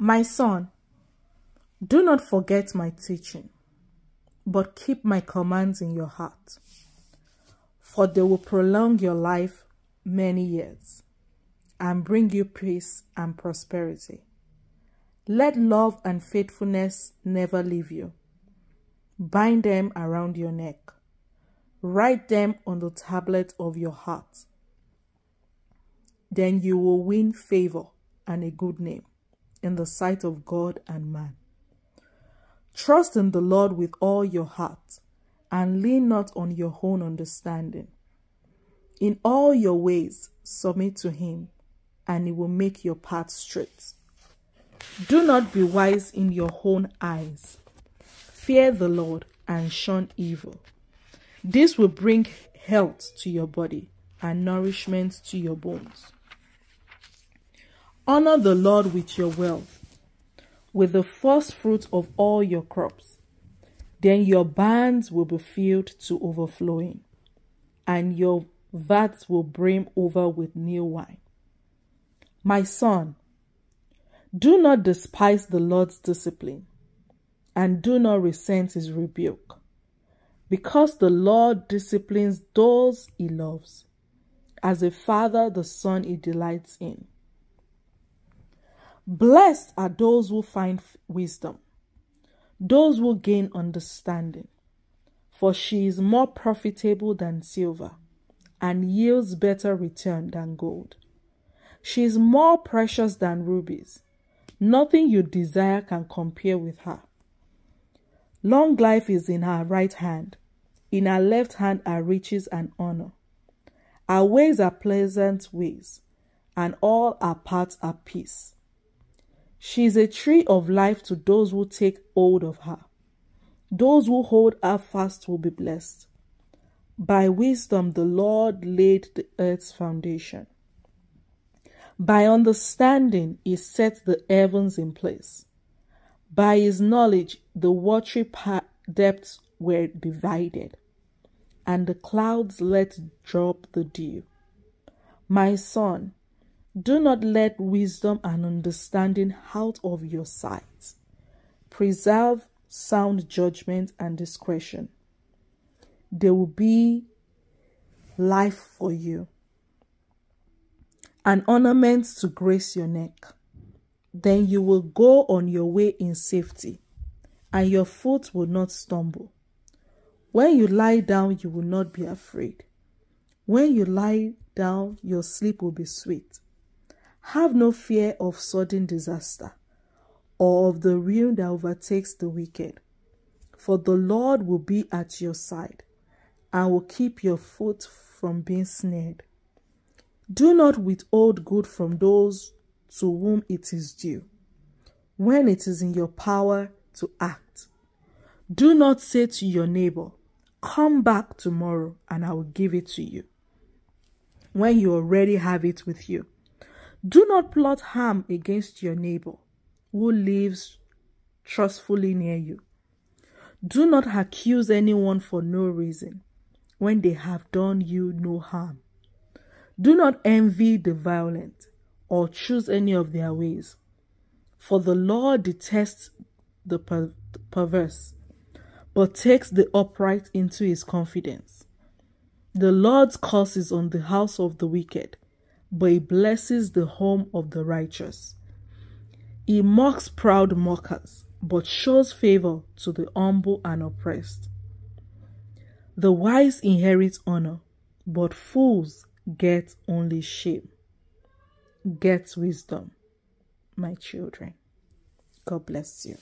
My son, do not forget my teaching, but keep my commands in your heart, for they will prolong your life many years and bring you peace and prosperity. Let love and faithfulness never leave you. Bind them around your neck. Write them on the tablet of your heart. Then you will win favor and a good name in the sight of God and man. Trust in the Lord with all your heart and lean not on your own understanding. In all your ways, submit to him, and he will make your path straight. Do not be wise in your own eyes. Fear the Lord and shun evil. This will bring health to your body and nourishment to your bones. Honor the Lord with your wealth, with the first fruit of all your crops. Then your barns will be filled to overflowing, and your vats will brim over with new wine. My son, do not despise the Lord's discipline, and do not resent his rebuke, because the Lord disciplines those he loves, as a father the son he delights in. Blessed are those who find wisdom, those who gain understanding, for she is more profitable than silver and yields better return than gold. She is more precious than rubies. Nothing you desire can compare with her. Long life is in her right hand. In her left hand are riches and honor. Her ways are pleasant ways, and all her paths are peace. She is a tree of life to those who take hold of her. Those who hold her fast will be blessed. By wisdom, the Lord laid the earth's foundation. By understanding, he set the heavens in place. By his knowledge, the watery depths were divided, and the clouds let drop the dew. My son, do not let wisdom and understanding out of your sight. Preserve sound judgment and discretion. There will be life for you, an ornament to grace your neck. Then you will go on your way in safety, and your foot will not stumble. When you lie down, you will not be afraid. When you lie down, your sleep will be sweet. Have no fear of sudden disaster or of the ruin that overtakes the wicked, for the Lord will be at your side and will keep your foot from being snared. Do not withhold good from those to whom it is due, when it is in your power to act. Do not say to your neighbor, Come back tomorrow and I will give it to you, when you already have it with you. Do not plot harm against your neighbor who lives trustfully near you. Do not accuse anyone for no reason when they have done you no harm. Do not envy the violent or choose any of their ways, for the Lord detests the per perverse, but takes the upright into his confidence. The Lord's curse is on the house of the wicked but he blesses the home of the righteous. He mocks proud mockers, but shows favor to the humble and oppressed. The wise inherit honor, but fools get only shame. Get wisdom, my children. God bless you.